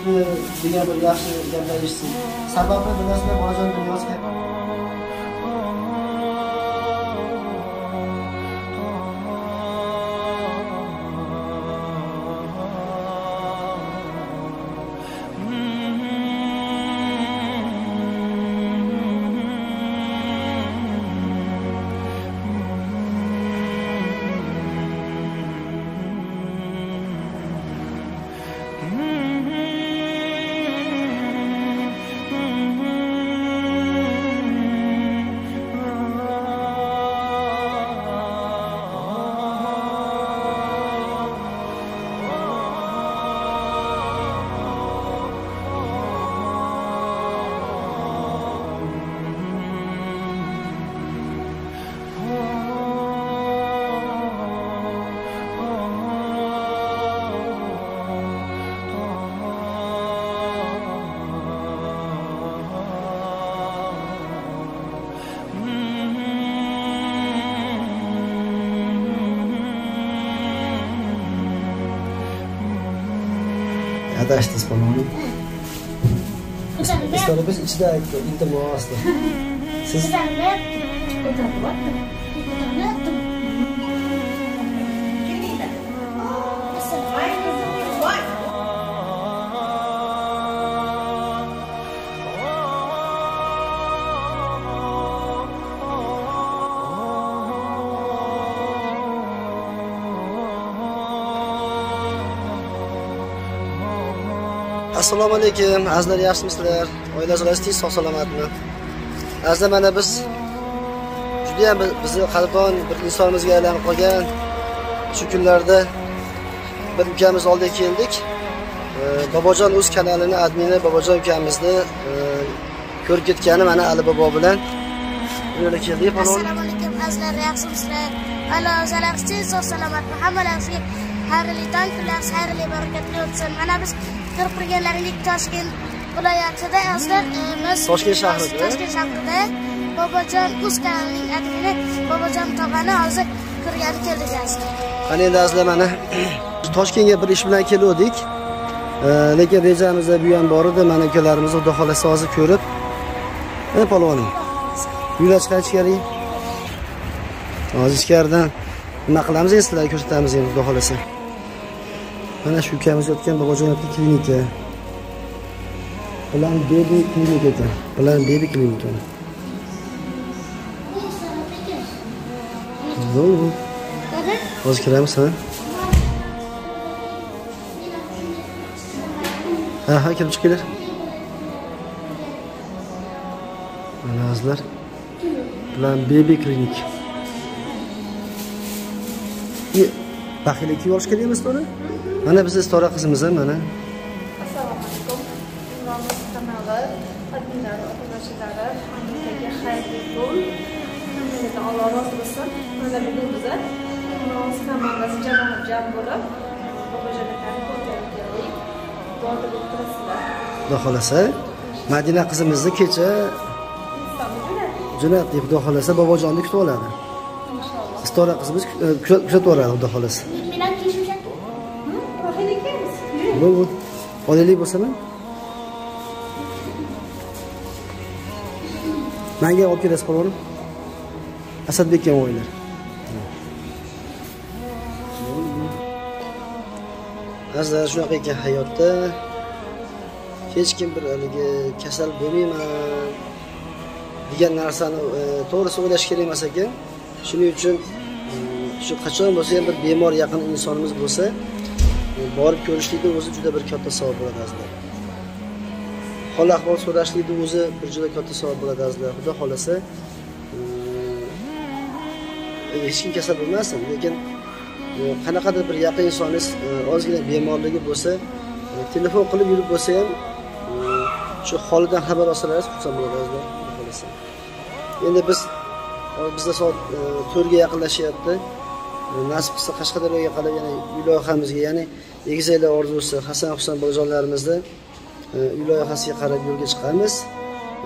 chiqdi degan bir yaxshi gaplar eshitdik sababi bilasizlar bolajon dunyosi adashdingiz palvonim istona biz ichida iltimos siz assalomu alaykum azizlar yaxshimisizlar? Oila tinch sog' salomatmi? Azizlar mana biz judayam bizni qalbon bir insonimizga aylanib qolgan shu kunlarda bir ukamiz oldiga keldik. E, bobojon uz kanalini admini bobojon ukamizni e, ko'rib ketgani mana ali bobo bilan bu yerga keldik assalomu alaykum azizlar yaxshimisizlar? Allo tinch sog' salomatmi? Hammalaringizga xayrli tong kunlaringiz xayrli barakatli o'tsin mana biz ko'rib turganlaringdek toshkent viloyatida azizlar e, biz Toshkent shahrida. toshkent shahrida bobojon uz kanalining admini bobojon tog'ani hozir ko'rgani keldik Qani endi azizlar mana Toshkentga bir ish bilan kelgandik. E, lekin rejamizda bu ham bor edi. Mana ukalarimiz xudo xolasa hozir ko'rib. Ey palvonim. Uylar chiqar ichkari. Hozir ichkaridan nima qilamiz endi sizlarga ko'rsatamiz endi xudo xolasa. Mana shu ukamiz yotgan bobojon yotgan klinika. Bilan baby klinika. Bilan baby klinika. Hozir kiramiz ha. Ha ha kirib chiqinglar. Mana azizlar. Bilan baby klinik. Ye, Baxila kiyib olish kerak emas buni? Mana bizni istora qizimiz mana. assalomu alaykum kanali hammasiga xayrli kun alloh rozi bo'lsin mana bugun biza jam bo'lib bobojonlarni keldik Xudo xolasa Madina qizimizni kecha jo'natdik. Xudo xolasa bobojonni kutib oladi. Istora qizimiz e, kuzatib boradi Xudo Bu bu. Olaylik bo'lsami? Menga olib kelasiz palvonim. Asadbekka o'ylar. Azizlar shunaqa ekan hayotda hech kim bir haligi kasal bo'lmayman degan narsani e, to'g'risi o'ylash kerak emas ekan. Shuning uchun shu qachon bo'lsa ham bir bemor yaqin insonimiz bo'lsa, e, borib ko'rishlikni o'zi juda bir katta savob bo'ladi azizlar. Hol ahvol so'rashlikni o'zi bir juda katta savob bo'ladi azizlar. Xudo xohlasa e, e, hech kim kasal bo'lmasin, lekin qanaqadir bir yaqin insoningiz ozgina bemorligi bo'lsa, telefon qilib yurib bo'lsa ham shu holidan xabar olsalaringiz xursand bo'ladi azizlar. Xudo xohlasa Endi biz bizda soat to'rtga yaqinlashyapti. Nasib qilsa Qashqadaryoga qarab yana uy loyihamizga, ya'ni egizaklar orzusi Hasan Husan bolajonlarimizni e, uy loyihasiga qarab yo'lga chiqamiz.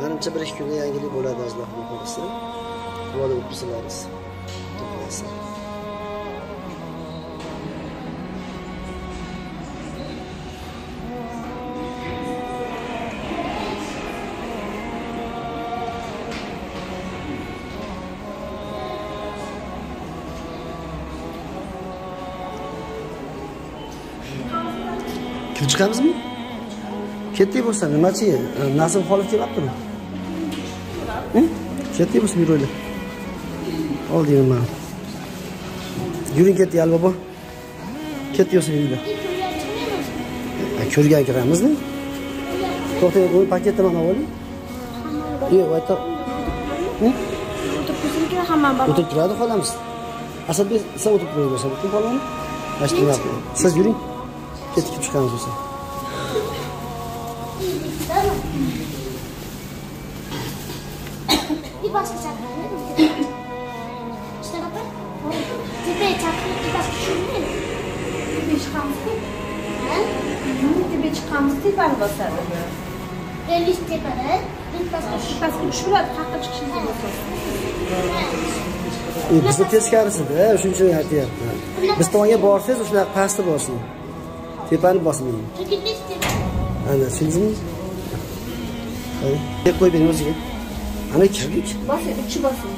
manimcha bir ikki kunda yangilik bo'ladi azizlar xudo xolasa. Xudo chiqamizmi? Ketdik bo'lsa nimachi? Nasim Xolov kelyaptimi? Hı? Ketdik bo'lsa yuraylik. Ol deyman man. Yuring ketdik al bobo. Ketdik bo'lsa. Ha, Ko'rgan kiramizmi? To'xtang, bu paketni mana oling. Yo'q, ayta. Hı? o'tirib turadi xolamiz. Asadbek, sen o'tirib kim qolgan? Mashina Siz yuring. Ketib chiqamiz bo'lsa. İşte kapı. Tepe çakra bir başka şey değil. tepaga chiqamizku Ha? tepaga chiqamiz tepani bosadi Reliş tepede. Bir başka şey. pastga tushiradi haqqa chiqishimiz bo'lsa E, bizni teskarisida, shuning uchun aytyapti. Biz tomonga borsangiz, shunaqa pastda bosin. Tepani bosmang. Reliş tepe. Ana, tushundingizmi? Hay, deb qo'yib bering o'ziga. Ana kirdik. bosing uchi bosing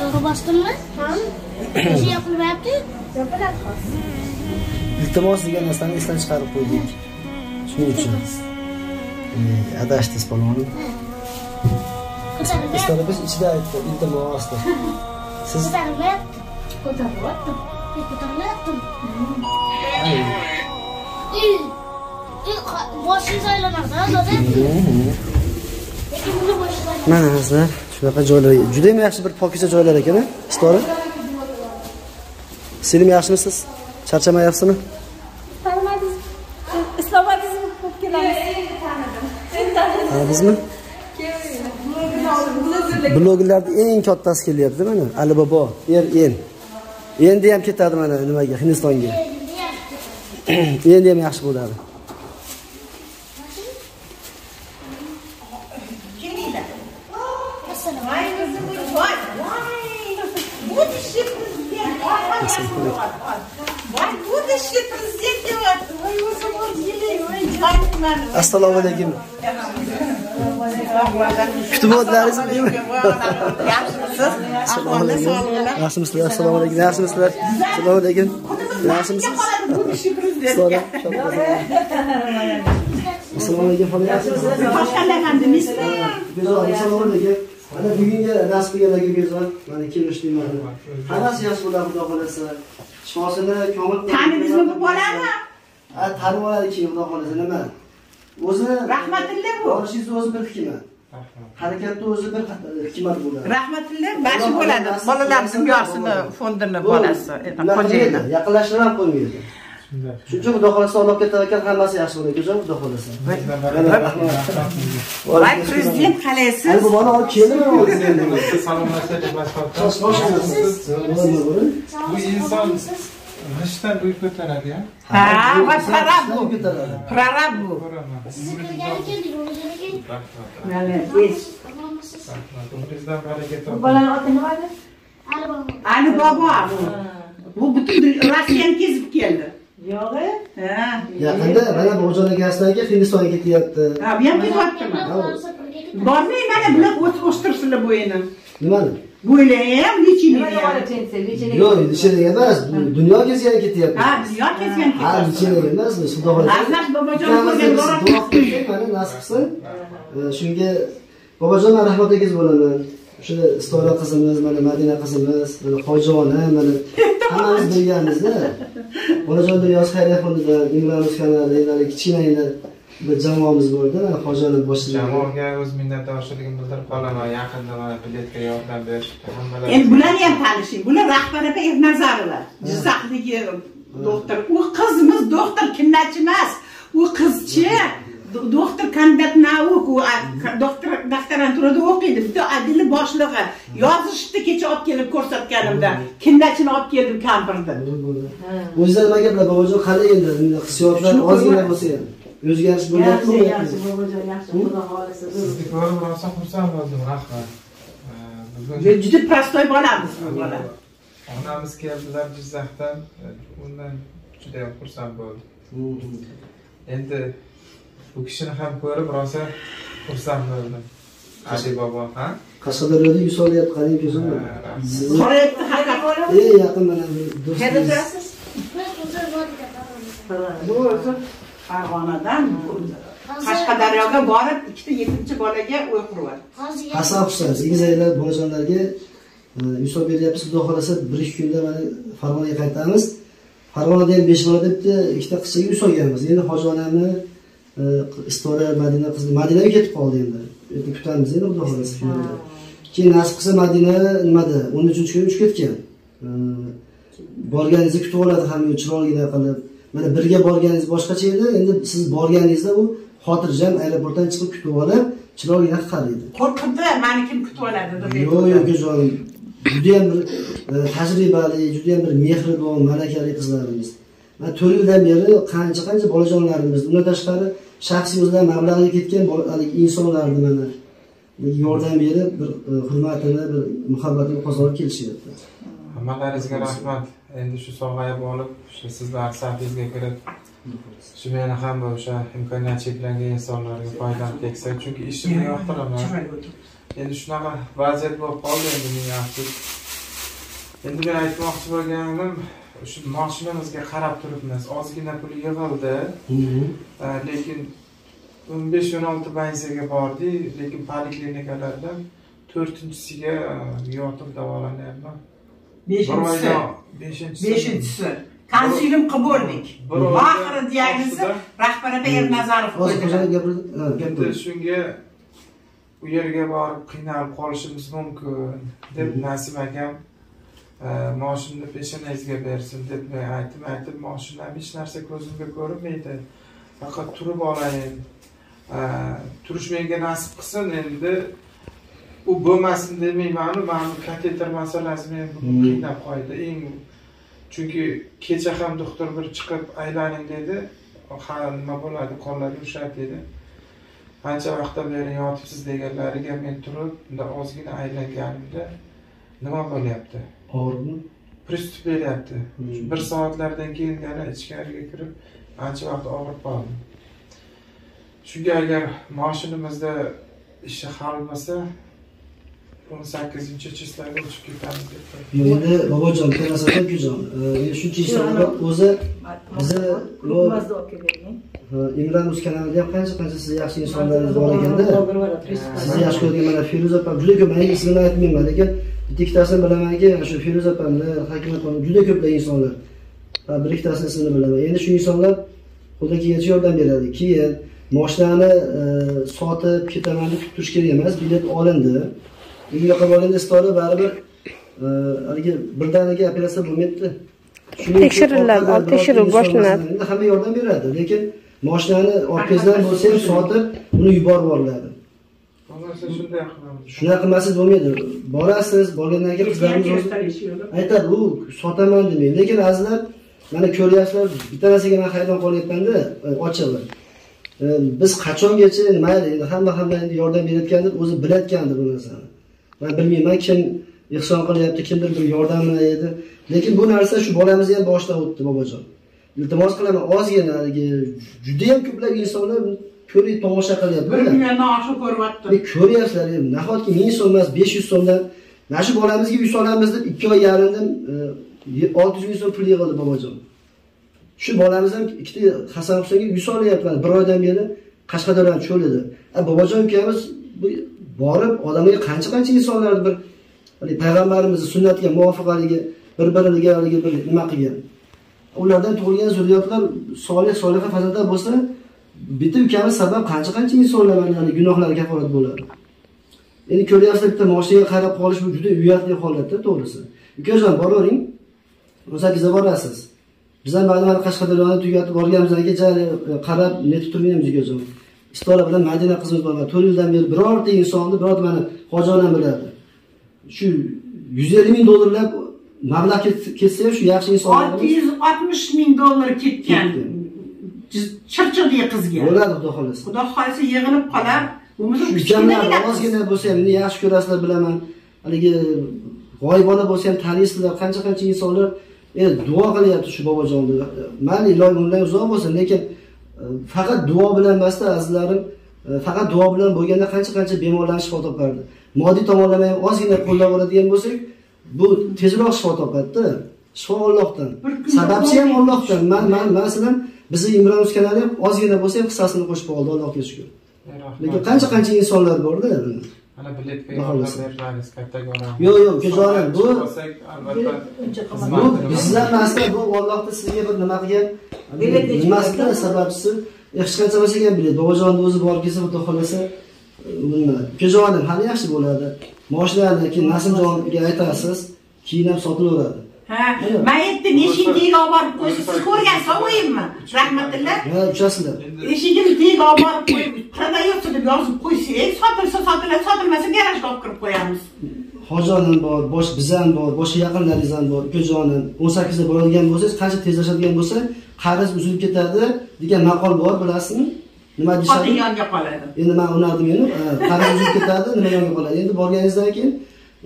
Doğru bastın mı? ha Bir şey yapılmayaptı. yopiladi hozir Iltimos degan narsani esdan chiqarib qo'ydik. Shuning uchun. E, adashdik palvonim. Kızarım Istarib biz ichida aytdi, iltimos deb. Siz Kızarım ben. ko'tarilyapti Bir kutarını yaptım. Ay, İyi. İyi. Başınız aylanır da zaten. Peki bunu başına. mana sizlar shunaqa joylar juda ham yaxshi bir pokiza joylar ekan a istori selim yaxshimisiz charchamayapsizmi tanimadingiz islamadingizmi ko'p kelamiz tanidim tanidingizmi blogerlarni eng kattasi kelyapti mana ali bobo er en endi ham ketadi mana nimaga? Hindistonga. Endi ham yaxshi bo'ladi. Assalomu alaykum. Kutib o'tlaringizmi Yaxshimisiz? assalomu Ahvoli, alaykum sog'lig'inglar? yaxshimisizlar assalomu alaykum yaxshimisizlar assalomu alaykum yaxshimisiz. Sonra Assalomu alaykum xola yaxshimisizlar Boshqalarni ismi? Bezor, assalomu alaykum. Mana bugungi nasib qilganlarga bezor, mana kelishdik mana. Hammasi yaxshi bo'ladi, xudo xolasa. Shifosini komil Tanidingizmi bu bolani? Ha, tanib oladi keyin xudo xolasa nima? O'zi Rahmatilla bu. Borishingiz o'zi bir hikmat. Harakatni o'zi bir hikmat bo'ladi. Rahmatilla bashi bo'ladi. Bolalar dunyosini fondini bolasi. Xo'jayini. qilmaydi, Yaqinlashtirib ham qo'ymaydi. Shuning uchun xudo xolasa Allohga tavakkal hammasi yaxshi bo'ladi, ekan xudo xolasa. Voy prezident qalaysiz? Bu bola olib keldimi o'zi endi? salomlashsak boshqa Bu bu inson g'ishtdan uy ko'taradi-ya. Ha, va prorab bu. ko'taradi. Prorab bu. Sizin köyden geldik. Onun üzerine Rahmat. Toping. bolani oti nima edi Ali bobo bu. Bu butun Rossiyani kezib keldi. yo'q Ha. Yaqinda mana Bobojon akasilarga Hindistonga ketyapti. Ha, bu ham ketyaptimi? Bormay mana bular o'stirsinlar bo'yini. Nimani? Nechini nima ham. degani tensiya lichini Yo'q, lichinaga emas, dunyo kezgani ketyapti. Ha, dunyo kezgan Ha, ketyapti. lichinaga emas, xudo xohlasa. Azlash bobojon ko'rgan qilsak, mana nasib qilsin. Shunga bobojon rahmat egiz bo'laman. O'sha Istora qizimiz, mana Madina qizimiz, mana Hojona, mana hammamiz bilganmizda. Bolajon dunyosi xayriya fondidan Imronov kanali, kichkinagina bir jamoamiz bo'ldi, mana Hojona boshlig'i. Jamoaga o'z minnatdorchiligimni bildirib qolaman. Yaqinda mana biletga yordam berishdi. Hammalar. Endi bularni ham tanishing. Bular rahbar opa Ernazarova. Jizzaxdagi doktor. U qizimiz doktor kinnachi emas. U qizchi. Do- Doktor kandidat nauk, u doktor doktoranturada o'qiydi. Bitta adili boshlig'i. Yozishdi kecha olib kelib ko'rsatganimda. Kinnachini olib keldim kampirni. O'zida nima gaplar bobojon qani endi hissiyotlar ozgina bo'lsa ham o'zgarish bo'lyapti. yaxshi yaxshi bobojon yaxshi xudo xohlasa Sizni ko'rib rosa xursand bo'ldim. Rahmat. Bugun Juda prostoy bolamiz bu bola. onamiz keldilar Jizzaxdan. Undan juda ham xursand bo'ldim. Endi bu kishini ham ko'rib rosa xursand bo'ldim. Ali bobo, ha? Qashqadaryoda yuz olyapti qarang. Sizni Qorayibdi haqiqat bo'lib eng yaqin mana bu qayerda do'stingiz turasiz Farg'onadan qashqadaryoga borib ikkita yettinchi bolaga uy quryapti hasan husan egizaklar bolajonlarga uysol beryapmiz xudo xohlasa bir ikki kunda mana farg'onaga qaytamiz farg'onada ham besh bola debdi ikkita qizchaga uy solganmiz. Endi hoji onamni e, istora madina qizi madinaga ketib qoldi endi. Endi kutamiz endi xudo xohlasa keyin nasib qilsa madina nimada? O'n uchinchi kuni uchib ketgan. E, borganingizni kutib oladi ham chiroyligina qilib mana birga borganingiz boshqacha edi endi siz borganingizda u xotirjam aeroportdan chiqib kutib olib chiroyligina qaraydi qo'rqibdi mani kim kutib oladi deb yo'q yo'q ukajonim judayam bir e, tajribali judayam bir mehribon malakali qizlarimiz. Man to'rt yildan beri qancha qancha bolajonlarimiz undan tashqari shaxsiy o'zlari mablag'ga ketgan haligi insonlarni mana yordam berib bir e, hurmatini bir muhabbatini qozonib kelishyapti hammalaringizga rahmat. Endi shu sohaga borib shu sizlar safingizga kirib shu meni ham o'sha imkoniyati cheklangan insonlarga foydam tegsa chunki ishimni yoqtiraman. endi shunaqa vaziyat bo'lib qoldi endi menga afsus. Endi men aytmoqchi bo'lganim shu moshinamizga qarab turibmiz. Ozgina pul yig'ildi. Lekin o'n besh o'n olti banzaga bordik. Lekin poliklinikalardan to'rtinchisiga e, yotib davolanyapman beshinchisi. Beshinchisi. Konsilyum qilib bo'ldik oxiri diagnozi ostida- rahbar ernazarov ha, endi gapirdi shunga u yerga borib qiynalib qolishimiz mumkin deb nasib akam e, moshinni peshonangizga bersin deb men aytdim. Aytib moshinam hech narsa ko'zimga ko'rinmaydi. Faqat turib olayin. E, turish menga nasib qilsin endi u bo'lmasin demaymanu mana bu kateter masalasi meni Hmm. qiynab qo'ydi. Eng chunki kecha ham doktor bir chiqib aylaning dedi. Ha nima bo'ladi qonlar yumshab dedi. Ancha vaqtdan beri yotibsiz deganlariga men turib bundoq ozgina aylanganimda nima bo'lyapti? Og'riqmi pristup beryapti. Hmm. bir soatlardan keyin yana ichkariga kirib ancha vaqt og'rib qoldim. Shunga agar moshinamizda ishi hal bo'lsa o'n sakkizinchi chislaga uchib ketamiz deb endi bobojon kelasan ukajon endi shuncha insonlar o'zi bizni bu imron uz kanalida ham qancha qancha siz yaxshi insonlaringiz bor ekanda sizni yaxshi ko'radigan mana feruza opam juda ko'p man ismini aytmayman lekin bitta ikkitasini bilamanki mana shu feruza opamni hakima opamni juda ko'plar insonlar bir ikkitasini ismini bilaman endi shu insonlar qo'ldan kelgancha yordam beradi keyin moshinani sotib ketaman deb kutib turish kerak emas bilet olindi uyga qilib olindi istori baribir e, haligi birdaniga operatsiya uchun Tekshiriladi, tekshiruv boshlanadi. endi hamma yordam beradi lekin moshinani orqangizdan bo'lsa ham sotib uni yuborib yuboriladi shunday shunaqa qilmasangiz bo'lmaydi. Borasiz borgandan keyin qizlarimiz aytadi u sotaman demaydi. Lekin azizlar mana ko'ryapsizlar bitta narsaga man hayron qolyapmanda e, ochig'i. E, biz qachongacha mayli endi hamma hamma endi yordam berayotgandir o'zi bilayotgandir bu narsani man bilmayman kim ehson qilyapti kimdir bir yordamini edi lekin bu narsa shu bolamizni ham boshidan o'tdi bobojon. Iltimos qilaman ozgina haligi judayam ko'plab insonlar ko'rib tomosha qilyapti bir milliondan oshiq ko'ryapti. Ko'ryapsizlar nahotki ming so'm emas besh yuz so'mdan mana shu bolamizga uy solamiz deb ikki oy yarimdan e, olti yuz ming so'm pul yig'ildi bobojon. Shu bolamiz ham ikkita hasan husaynga uy solyapman bir oydan beri qashqadaryo cho'lida bobojon ukamiz bu borib odamga qancha qancha insonlarni bir haligi payg'ambarimizni sunnatiga muvofiq haligi bir biriga haligi bir nima qilgan. Ulardan tug'ilgan zurriyotlar solih soliha farzandlar bo'lsa bitta ukamiz sabab qancha qancha insonlar mana gunohlari kafolat bo'ladi. Endi ko'ryapsizlar bitta moshinaga qarab qolish bu juda uyatli holatda to'g'risi. Ukajon boravering. O'n sakkizda borasiz. Biz ham ba'zi mana qashqadaryoni tugatib borganimizdan keyin qarab netib turmaymiz ukajon. Istora bilan madina bor to'rt yildan beri birorta insonni birorta mana hoji onam biladi shu yuz ellik ming dollarlab mablag' ket- ketsa ham shu yaxshi olti insonlarimiz yuz oltmish ming dollar ketgan. Chirchiqdagi qizga. Bo'ladi xudo xohlasa. Xudo xohlasa yig'ilib qolar. Bo'lmasa ukamlar ozgina bo'lsa ham meni yaxshi ko'rasizlar bilaman. Haligi g'oyibona bo'lsa ham taniysizlar qancha qancha insonlar. Endi duo qilyapti shu bobojonni mayli iloji undan uzoq bo'lsin lekin faqat duo bilan emasda azizlarim. E, faqat duo bilan bo'lganda qancha qancha bemorlarni shifo topardi. Moddiy tomonlama ham ozgina qo'llab yuboradigan bo'lsak bu tezroq shifo topadida. Shifo ollohdan. Sababchi ham ollohdan. Man man masalan bizni imron kanali ham ozgina bo'lsa ham hissasini qo'shib qoldi allohga shukur lekin qancha qancha insonlar borda mana biletga bersangiz kattakon Yo'q, yo'q, ukajonim, bu- bu bizdan emasda bu ollohni sizga bir nima qilgan Bilet nechta nimasida ekan? sababchisi? Hech qancha bo'lsa ham bilet. Bobojonni o'zi borib kelsa xudo xohlasa nima ukajonim hali yaxshi bo'ladi. Moshinani keyin nasimjonga aytasiz keyin ham sotilaveradi Ha, mayitni eshigini tagiga olib borib qo'ysa, siz ko'rgan so'yimmi? Rahmatilla. endi Eshigini tagiga olib borib qo'yib, продается deb yozib qo'ysak, sotilsa sotiladi, sotilmasa garajga olib kirib qo'yamiz. hojonim bor bosh bizam bor boshqa yaqinlaringiz ham bor ukajonim o'n sakkizda boradigan bo'lsangiz qancha tezlashadigan bo'lsa qarz uzilib ketadi degan maqol bor bilasizmi nima Xotin deyishadi yonga qoladi. endi man unadim endi qarz uzilib ketadi nima yonga qoladi endi borganingizdan keyin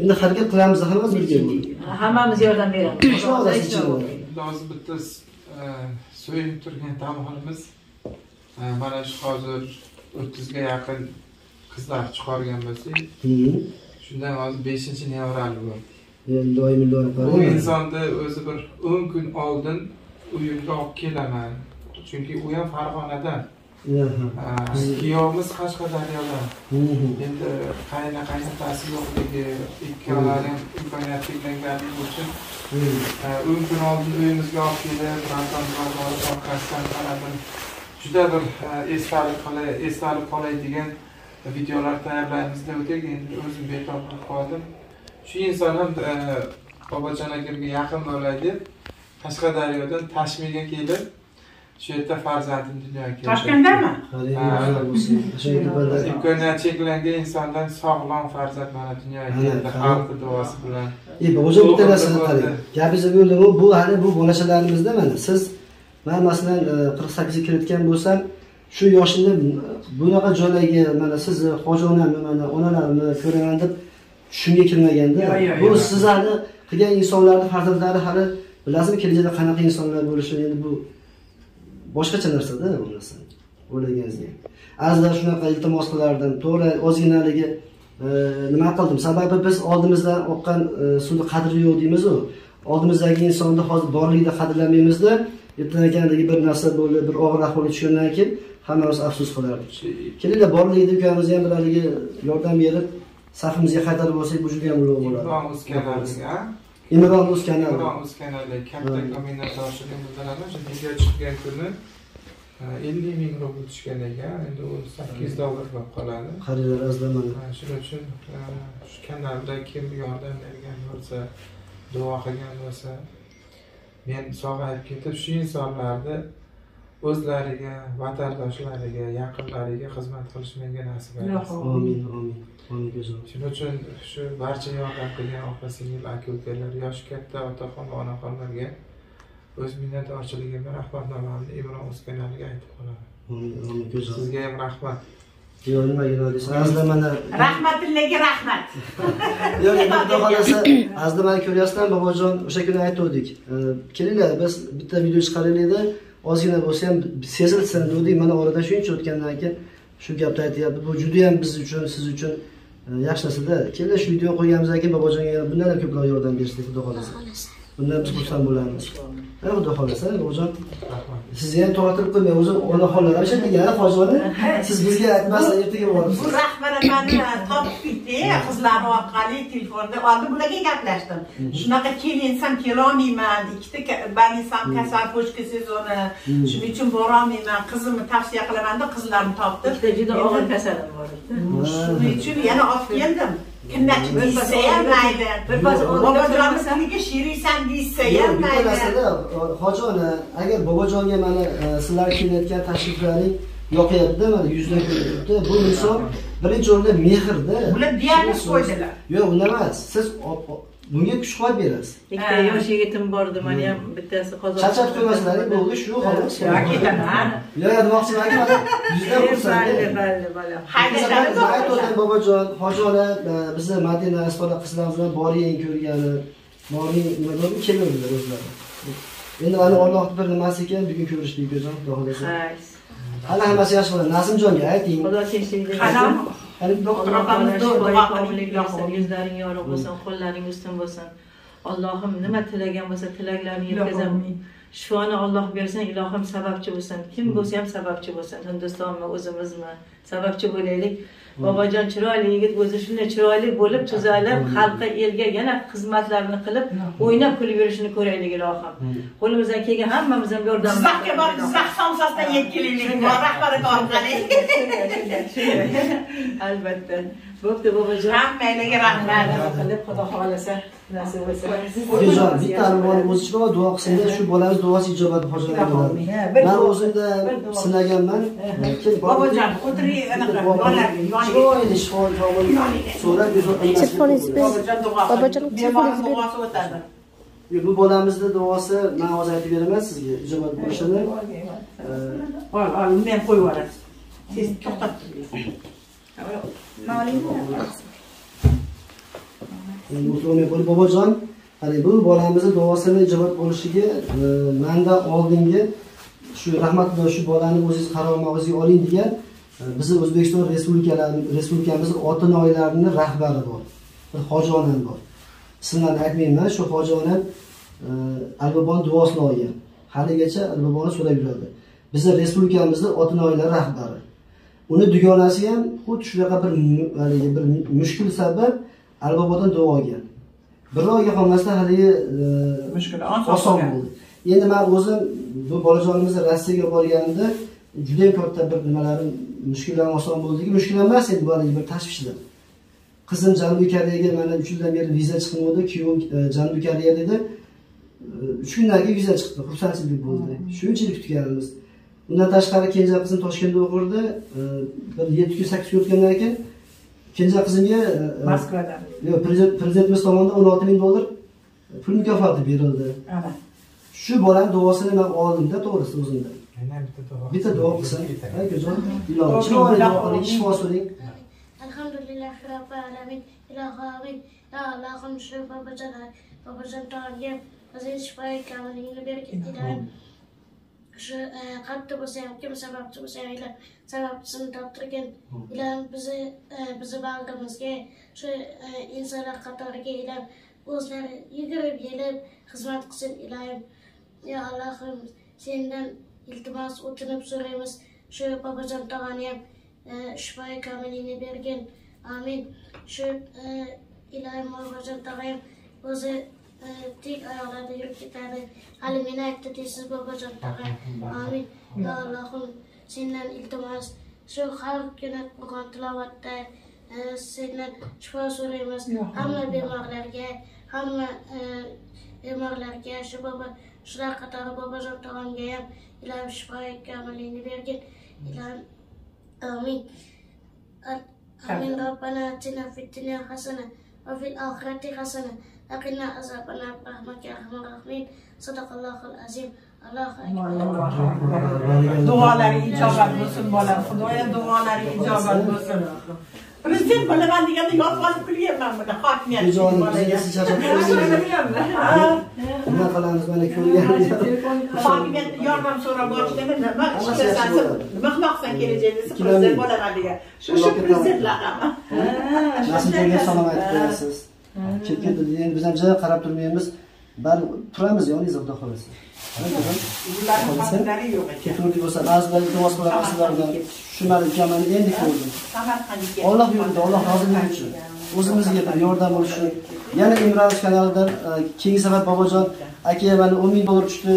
endi harakat qilamiz hammamiz birga hammamiz yordam beramiz. Hozir bitta e, so'yib turgan tomonimiz e, mana shu hozir o'ttizga yaqin qizlar chiqargan bo'lsak shundan hozir beshinchi nevarali doim bu insonni o'zi bir o'n kun oldin uyimga olib kelaman. Chunki u ham farg'onadan kuyovimiz qashqadaryodan endi qayna qaynotasi yo'qligi ikkovlari ham imkoniyat cheklanganligi uchun o'n kun oldin uyimizga olib kelib bozori orqasidan qaradim. Juda bir e, esdalik qolay esdalik qolay degan videolar tayyorlaymiz deb o'tdik endi o'zim betob bo'lib qoldim. Shu inson ham bobojon akamga yaqin bo'lay deb qashqadaryodan tashmiga kelib shu yerda farzandim dunyoga keldi Toshkentdami? Ha. imkoniyati cheklangan insondan sog'lom farzand mana dunyoga keldi xalqni duosi bilan E, bobojon bitta narsani qarang. Gapingizni bo'ldim, bu hali bu bolachalarimizda mana siz man masalan e, 48 ga kirayotgan bo'lsam shu yoshimda bunaqa joylarga mana sizni hoji onamni mana onalarimni ko'raman deb tushimga kirmaganda bu yo'q. siz hali qilgan insonlarni farzandlari hali bilasizmi kelajakda qanaqa insonlar bo'lishi endi bu boshqacha narsada bu narsa o'ylaganingizga azizlar shunaqa iltimos qilardim to'g'ri ozginaligi e, nima qildim? Sababi biz oldimizdan oqqan e, suvni qadri yo'q deymizu. Oldimizdagi insonni hozir borligida qadrlamaymizda ertanagandagi bir narsa bo'ldi bir og'ir ahvolga tushgandan keyin hammamiz afsus qilardik. Kelinglar borligida ukamiz ham bir haligi yordam berib safimizga qaytarib olsak bu juda ham ulug' bo'ladi imron imron o'skanali imron o'skanali katta minnatdorchilik bildiraman shu video chiqqan kuni ellik ming rubl tushgan ekan. Endi u sakkiz dollar bo'lib qoladi. Mana Ha, shuning uchun shu kanalda kim yordam bergan bo'lsa duo qilgan bo'lsa men sog'ayib ketib shu insonlarni o'zlariga vatandoshlariga yaqinlariga xizmat qilish menga nasib aylasin amin amin amin. go'zal shuning uchun shu barcha yordam qilgan opa singil aka ukalar yoshi katta otaxon va onaxonlarga o'z minnatdorchiligimni rahmatnomamni imron o'skanaliga aytib qolaman. Sizga ham rahmat. Yo'q nima deysiz azizlar mana Rahmatillaga rahmat. yo'q endi xudo xohlasa azizlar mana ko'ryapsizlar bobojon? O'sha kuni aytgandik kelinglar biz bitta video chiqaraylikda ozgina bo'lsa ham sezilsin dedik mana oradan shuncha o'tgandan keyin shu gapni aytyapti. Bu judayam biz uchun siz uchun yaxshi narsada kelinglar shu videoni qo'yganimizdan keyin bobojonga yana bundan ham ko'proq yordam berishlik xudo xohlasa. Bundan biz xursand bo'lamiz xudo xohlasa rahmat sizni ham to'g'ri qo'ymay o'zi onaxonlar ham shunday hoji ona siz bizga aytmasdan ertaga boribsiz Bu rahbarimani topibdi, qizlar orqali telefonda oldi bularga gaplashdim. Shunaqa kelinsam kelolmayman, ikkita ka- balisam kasal pochka sezoni. Shuning uchun borolmayman. Qizimni tavsiya qilaman deb qizlarni topdim. juda og'ir kasalim bor edi Shuning uchun yana olib keldim. Kinnachi desa ham mayli. Bir Bobojonimnikiga sheriysan desa Yo'q, ham bitta narsada hoji ona agar bobojonga mana sizlar kelayotgan tashriflaring yoqyapti mana yuzdan ko'ryapti bu inson birinchi o'rinda mehrda Bular diagnoz qo'ydilar. yo'q unda emas siz bunga kuch quvvat berasiz ikkita yosh yigitim bor edi mana ham bittasi qozon charchab qo'ymasizlar bo'ldi shu xolos Yo'q, ketaman. yo'q yo'q demoqchimanki mana yuzdan xursand bobojon hoji ona e, bizni madina qizlarimiz bilan boring ko'rgani. Boring nima bo'ldi keluvdilar o'zlari. Endi mana ollohni bir nimasi ekan bugun ko'rishdik ukajon xudo xohlasa. Hali hammasi yaxshi bo'ladi. Nasimjonga ayting. Xudo tinchlik Qalam yuzlaring yorug' bo'lsin qo'llaring ustun bo'lsin allohim nima tilagan bo'lsa tilaklarini yetkazib Shifoni Alloh bersin, ilohim sababchi bo'lsin. Kim bo'lsa ham sababchi bo'lsin. Hindistonmi, o'zimizmi sababchi bo'laylik. Bobojon chiroyli yigit o'zi shunday chiroyli bo'lib, tuzalib, xalqqa, elga yana xizmatlarini qilib, o'ynab kulib yurishini ko'raylik ilohim. Qo'limizdan kelgan hammamiz ham yordam Jizzaxga borib Jizzax somsasidan yeb kelaylik. Rahbariga orqali. Albatta. Bo'pti bobojon. Hammanglarga rahmat. qilib xudo xohlasa nasib bo'lsa. Otajon, bitta armoni o'zi chiqib duo qilsinda shu bolamiz duosi ijobat hojilar bo'ladi. Man o'zimda sinaganman. Bobojon, o'tiring anaqa yonlarga, yoniga. Komil so'rab Telefoningizni bering. Bobojon bering. duosi o'tadi. Bu bolamizni duosi men hozir aytib beraman sizga ijobat bo'lishini. Ol, ol, men qo'yib yuborasiz. Siz to'xtatib turing. Endi o'tirmay bobojon, qarang bu bolamizni duosini ijobat bo'lishiga e, manda oldingi shu rahmatli shu bolani o'zingiz qarormog'ingizga oling degan e, bizni O'zbekiston respublikamizni Respublikamizning ota oilarini rahbari bor. Bir hoji onam bor. Ismlarini aytmayman, shu hoji onam e, duosini olgan. Haligacha Albobonni so'rab yuradi. Bizni respublikamizni ota oilalari rahbari. Uni dugonasi ham xuddi shunaqa bir haligi bir mushkul sabab Albobodan duo olgan. Bir oyga qolmasdan haligi e, Mushkul oson bo'ldi. Endi men o'zim bu bolajonimizni Rossiyaga borganimda juda ham katta bir nimalarim mushkullarim oson bo'ldiki, mushkul emas endi bu haligi bir tashvishlar. Qizim Janubiy Koreyaga mana 3 yildan beri viza chiqmadi, kuyovim e, Janubiy Koreyada edi. 3 kundan keyin viza chiqdi, xursandchilik bo'ldi. Shunchalik kutganimiz. undan tashqari kenja qizim toshkentda o'qirdi e, bir yetti yuz sakkiz yil o'tgandan keyin kenja qizimga e, e, moskvada. yo'q prezidentimiz tomonidan o'n olti ming dollar pul mukofoti berildi. Shu bolani duosini man oldimda to'g'risi o'zimda. Bitta duo qilsin. Akajon ilohim shifo so'rang alhamdulillahi robbil alamin. Ilohim ya allohim shu babajon babajon tog'im aziz shifoyi kamilligini bergin Shu qattiq bo'lsa ham kim sababchi bo'lsa ham ilohim sababchisini toptirgin. Ilohim bizni bizni bag'rimizga shu insonlar qatoriga ilohim o'zlari yugurib yelib xizmat qilsin ilohim. yo Allohim sendan iltimos o'tinib so'raymiz. Shu bobojon tog'ani ham shifoyi kamilingni bergin. Amin. Shu ilohim babajon tog'am o'zi tek oyoqlarda yurib ketadi hali meni aytdi deysiz bobojon tog'a amin. Yo allohim sendan iltimos shu har o'qigan tilovatda sendan shifo so'raymiz hamma bemorlarga hamma e, bemorlarga shu bobo shular qatori bobojon tog'amga ham ilohim shifoyi kamillikni bergin ilohim amin. Amin robbana atina fid dunya hasana va fil oxirati hasana. وقنا عذاب النار برحمتك يا أرحم الراحمين صدق الله العظيم الله أكبر Duolari ijobat bo'lsin bolam. Xudoya duolari ijobat bo'lsin. Prezident bo'laman deganda yotib olib kulyapman buni hokimiyat. Bejonim bizga siz charchab qo'ying. Nima qilamiz mana ko'rgan. Hokimiyatda yordam so'rab borishdimi nima ishlasan nima qilmoqsan kelajakda Ikkilanmang. prezident bo'laman degan. Shu shu prezident laqabi. Nasimjonga salom aytib qo'yasiz. Ketdi. Endi biz ham jim qarab turmaymiz. Bari turamiz yoningizda xudo xohlasa. Xodimlari yo'q ekan. Keturdik bo'lsa, ba'zilar iltimos qilaman sizlardan. Shu mani ukamani endi ko'rdim. Alloh yo'lida, Alloh roziligi uchun. O'zimizga bir yordam bo'lishi. Yana Imronish kanalidan keyingi safar bobojon aka mana 10 ming dollar tushdi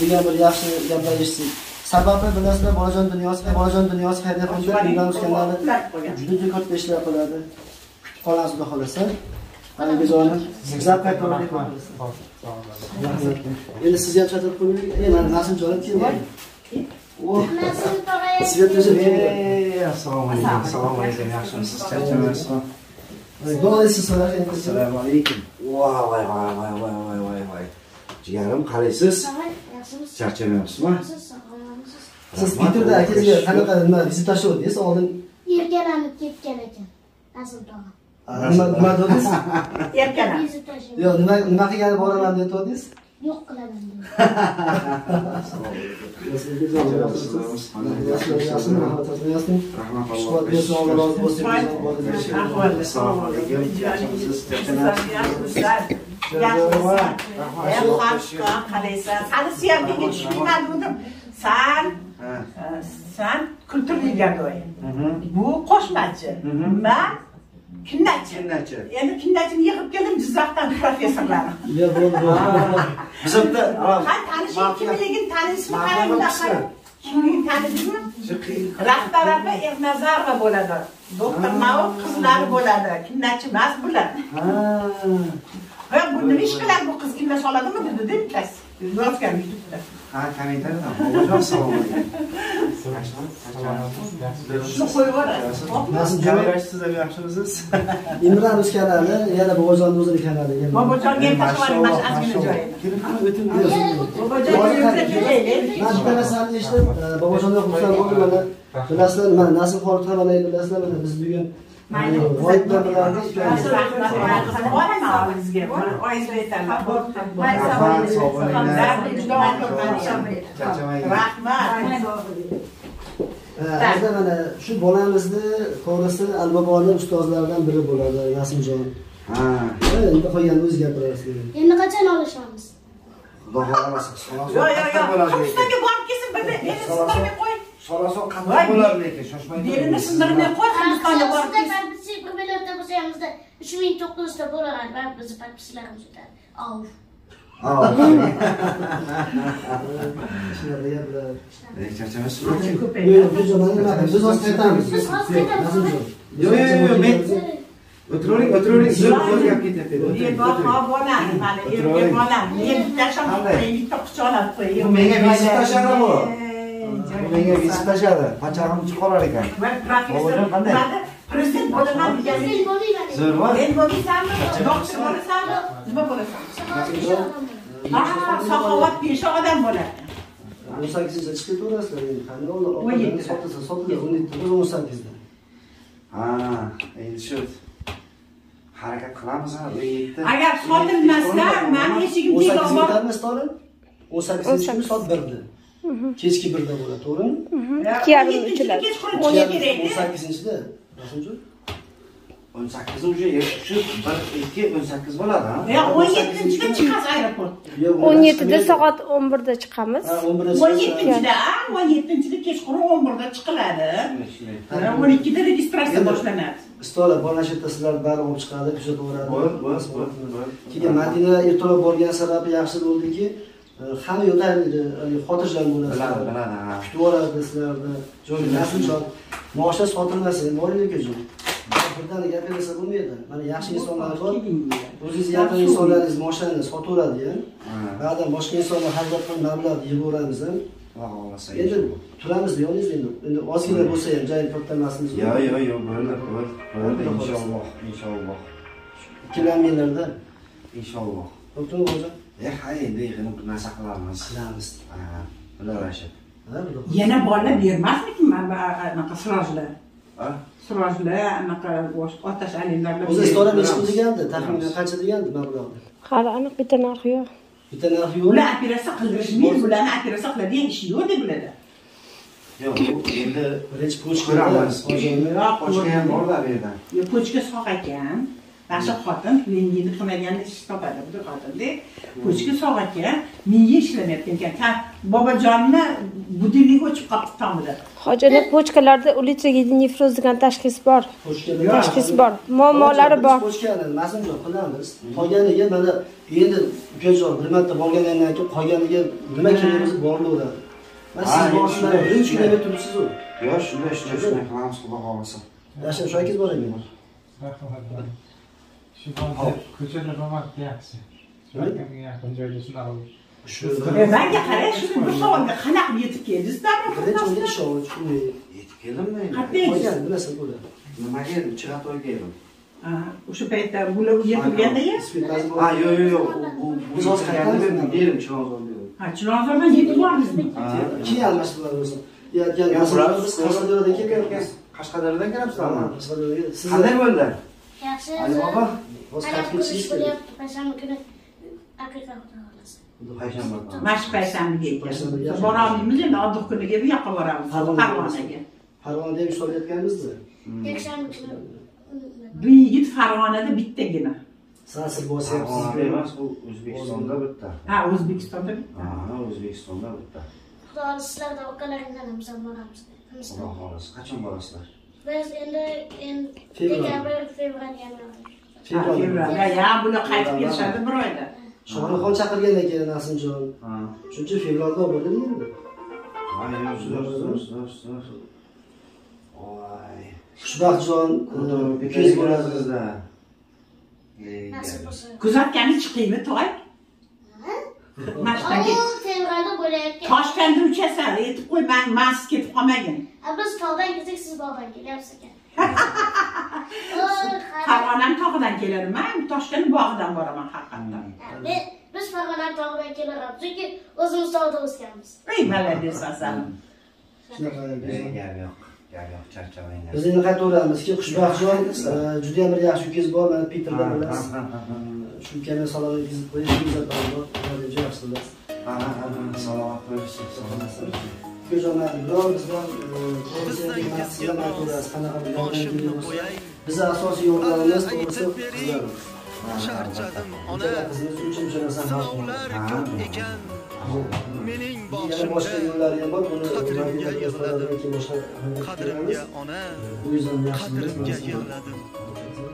degan bir yaxshi gaplar eshitdik. Sababi bilasizlar, bolajon dunyosi, bolajon dunyosi fondiga Imronish kanali juda juda katta ishlar qiladi. Kutib qolamiz xudo xohlasa. Haligizoni zapkat qilaman. Endi sizni ham chatirib qo'yinglar. Endi mana joyim kim bor? Svet o'zi Assalomu alaykum. Assalomu alaykum. Yaxshimisiz? Charchamaysiz? Bo'lasiz, assalomu alaykum. Voy voy voy voy voy voy voy voy. Jigarim qalaysiz? yaxshimisiz Charchamayapsizmi? Siz Peterda akangizga qanaqa nima vizitlashuv dedingiz? Oldin yelkalanib ketgan ekan. Nasim tog'a. nima nima dedingiz erkana yo'q nima nima qilgani boraman deb aytdingiz yo'q qilaman qalaysan hali suyam menga tushunmayman dedim san san kulturniy городой bu qo'shmachi nima kinnachi Kinnachi. endi kinnachini yig'ib keldim jizzaxdan professorlarni Biz bitta ha tanishing kimligini tanismi qarang kimligini tanidingmi rahbar opa ernazarova bo'ladi doktor mavud qizlari bo'ladi kinnachi emas bular Ha. bu nima ish qiladi bu qiz kinnash oladimi dedi deb bittasi yozgan youtubeda Ha, kommentariyada. Bobojon assalomu alaykum. shuni qo'yib yuboradi Nasib Kamerachi siz ham yaxshimisiz? imron uz kanali yana bobojonni o'zini kanali bobojonga ham tashlab yuboring mana shu ozgina joyini Kelib qani o'tib bobojon yursa kelaylik man bitta narsani eshitib e, bobojondan xursand bo'ldim mana bilasizlar mana nasib xolid ham mana bilasizlar mana biz bugun bilan rahmat mana shu bolamizni ko'risi alboboni ustozlaridan biri bo'ladi nasimjon Ha. Endi qolganini o'zi gapirasiz Endi qachon olishamiz? Xudo xohlasa. Solason yo yo yo qattiq bo'ladi lekin. turkistonga borib kelsin elini sindirmay qo'y Solason qattiq Voy, bo'ladi lekin, shoshmay belini sindirmay qo'y hindistonga borib Sizda kelsin parpisi bir millionta bo'lsa hamizda uch ming to'qqiz yuzta bo'laveradi baribir bizni parpislarimiz o'tadi. Av. Ha. shunaqa gaplar Ey, charchamaysiz? yo'q yo'q biz mana nima qilamiz? biz hozir qaytamiz Biz hozir qaytamiz. nasimjon Yo'q, yo'q, yo'q, men- O'tiravering, o'tiravering. Siz o'z gap ketyapti. O'tiring, Erboq o'tiring. bolam mana erga bolam men bitta shom bitta quchoqlab qo'ying Bu menga vizit tashadi bu. Ey, Bu menga vizit tashadi. Pachag'im chiqarar ekan. professor Bobojon qanday? prezident bo'laman degan Sen bo'linglar. Zo'rmi? men bo'lmaysanmi doktor bo'lasanmi nima bo'lasan ha saxovat pesha odam bo'ladi o'n sakkizda chiqib ketaverasizlar endi qanday o'n yettida. sotilsa sotiladi o'n yettida o'n sakkizda Ha, endi shu harakat qilamiz ha, u yerda. agar sotilmasa mani eshigim o'n tega sakkizda to'g'ri o'n sakkizinchi kuni soat birda kechki birda bo'ladi to'g'rimi ikki yarim uchiladi. kechqurun chiqib kerak o'n sakkizinchida rasuljon 18 уже shu 1 2 18 bo'ladi ha. yo'q o'n yettinchida chiqasiz aeroport o'n yettida soat o'n birda chiqamiz ha o'n o'n yettinchida o'n yettinchida kechqurun o'n birda chiqiladi o'n ikkida registratsiya boshlanadi istola bolashetta sizlarni bari olib chiqadi bo'l, bo'l. keyin madina ertaroq borgan sababi yaxshi bo'ldiki e, hamma yo'lda xotirjam Biladi, bo'lasizlar biladi ha. kutib yuboradi sizlarni joy nasimjon moshlar sotilmasin boringlar ukajon birdaniga gapiraversa bo'lmaydi mana yaxshi insonlar bor o'zingizni yaqin insonlaringiz moshinani sotaveradi ba'zan boshqa insonlar xarajat qilib mablag' yig'averamiz ham Xudo xohlasa. endi turamiz yoningizda endi endi ozgina bo'lsa ham joy katta emasmiz Yo'q, yo'q, yo'q, bo'ldi, bo'ldi, inshaalloh, inshaalloh. ikkilanmanglarda Inshaalloh. doktor hozir Eh, ha, endi yig'inib bir narsa qilamiz. qilamiz xudo yana bola bermasmikin anaqa sirojlar sirojlar anaqa otash alinlarlar o'zi istora nechi pul degandi taxminan qancha degandi mablag'ni hali aniq bitta narxi yo'q bitta narxi yo'q ular operatsiya qildirishmaydi bularni operatsiya qiladigan ishi yo'q deb biladi Yo'q, endi birinchi pochka ko'ramiz. Yo'q, Boshqa ham bor-da bu yerda. yo pochka sog' ekan nasha xotin pleniyni qilmaganni ish topadi bu xotinda pochka sog' ekan miya ishlamayotgan ekan. Ka- bobojonni budilniga o'chib qolibdi tomida hoji ona pochkalarda ulitsagiy nefroz degan tashxis bor. Pochka tashxis bor. Muammolari bor. Pochkani masimjon qilamiz. Qolganiga mana endi ukajon bir marta borganingdan keyin qolganiga nima kerakimiz borilaveradi mana Ha, siz shunday, birinchi shunday. kundan turibsiz u Yo'q, shunday, shunday, shunday qilamiz, xudo xohlasa. yashab shu akangiz bor ekan Rahmat. Shu hozir ko'chada bo'lmabdi yaxshi. E, manga qarang shu bir savolga qanaqa yetib keldingiz birinchi shunday Yetib keldimmi qolgan bilasan bular Nimaga endi chig'atoyga edim? o'sha paytda bular yetilganda Ha, yo'q, yo'q, yo'q. Bu hozir qayerda qaytamiz. berdim? Yerim Chilonzor berdim. ha chilonzordan yetib bordingizmi keyin almashtirdilar o'zi ular- biz qashqadaryodan kelganmiz Qashqadaryodan kelibsizlarmi? qashqadaryoga siz Qanday bo'ldi? Yaxshi. ali baba ketishingiz kerak bo'lyapti. Payshanba kuni aqiqa xudo xohlasa. payshanba mana shu payshanbaga borolmaymiz endi oddiy kuniga bu yoqqa boramiz Farg'onaga. farg'onaga farg'onada ham ishlayotganmizda yakshanba kuni bu yigit farg'onada bittagina sasir bosyapsiz emas bu o'zbekistonda bitta ha o'zbekistonda bitta ha o'zbekistonda bitta xudo xohlasa sizlarda ukalaringdan ham boramiz xudo xohlasa qachon borasizlar biz endi dekabr fevral yanvar Ha, fevral Ha, ya bular qaytib kelishadi bir oyda. Shohruxxon chaqirgan ekan nasimjon. Ha. Shuning uchun fevralda olib bordim endi. Voy xushbaxtjon Xudo ukangiz bo'lsa kuzatgani chiqaymi to'y? Mana shunaqangi Oo, fevralda bo'layotgan. Toshkentda uchasan aytib qo'y man mast ketib qolmagin. Biz tog'dan kelsak siz bog'dan kelyapsiz ekan. Farg'onani tog'idan man toshkent bog'idan boraman haqiqatdan Men- biz farg'ona tog'idan kelaveramiz chunki o'zimiz tog'da o'sganmiz. Ey молодец asal shunaqa gap yo'q gap yo'q charchamanglar biz endi qaytaveramizki xushbaxtjon juda yam bir yaxshi ukangiz bor mana peterda bilasiz shu ukani salom yetkazib qo'yish juda bor juda yaxshi bilasiz ha ha ha salomat bo'lishsin salomat bo'lishsin biror bizdan sizdan aytaverasiz qanaqa yordam bo'lsa bizni asosiy yordamimiz to'g'risi qizlarimiz charchadim ona hal qilamiz. ekan mening boshimda qadrimga yig'ladim. qadrimga ona qadrimga yig'ladim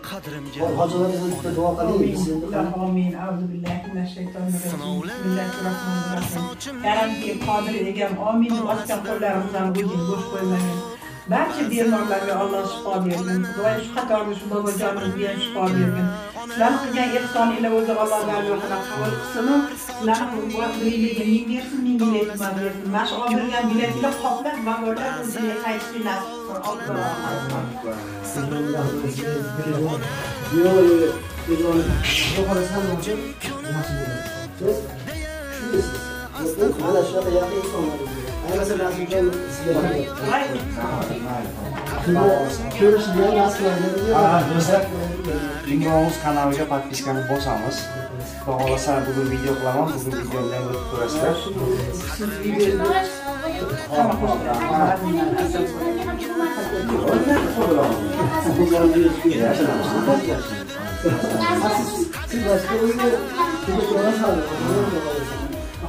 qadrimga Hop, hojilaringizni bitta duo qiling biz endi amin. Auzu billahi minash shaytonir rojim bismillahir rohmanir rohim karamki qodir egam omin bosgan qo'llarimizdan o'zing bo'sh qo'ymagin barcha bemorlarga alloh shifo bergin. Xudoy shu qatorda shu bobojonimizga ham shifo bergin sizlarni qilgan ehsoningizni o'zi alloh barvaqtida qabul qilsinu sizlarni biringiga ming bersin ming biletimdan bersin mana shu olib bergan biletinglar qoplab bog'orlar o'ziga qaytishni nasib qilsin Alloh Yo'q, yo'q, yo'q. Yo'qolasidan bo'lsa, yaxshi bo'ladi. Siz tushunasiz. Yo'q, Mana shunaqa yaqin insonlar. Ayniqsa Nasimjon sizga ko'rishni ham nasib Ha, do'stlar. Ringoz kanaliga podpiskani bosamiz.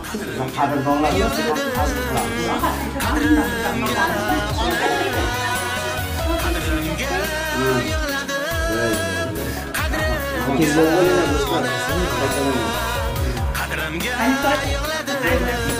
Xudo xohlasa bugun video qilaman, bugun videoni ham o'tib ko'rasizlar. Siz boshqa o'yinga juda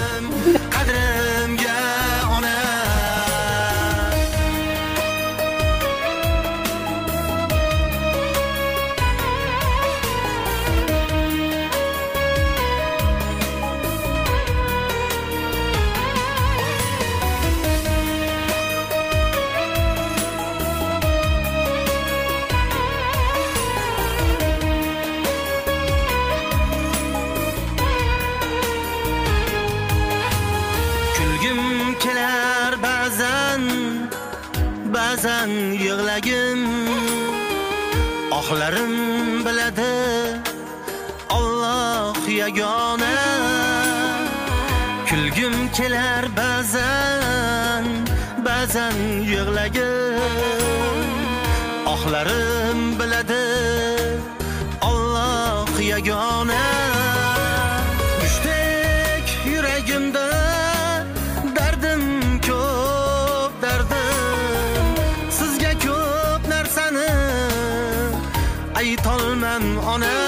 yagona. Kulgim kelar ba'zan ba'zan yig'lagim ohlarim biladi Alloh yagona. Mushtdek yuragimda dardim ko'p dardim. Sizga ko'p narsani aytolman ona.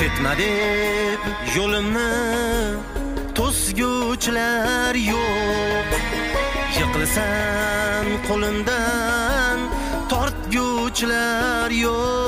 Ketma deb yo'limni to'sguvchilar yo'q. Yiqilsam qo'limdan tortguvchilar yo'q.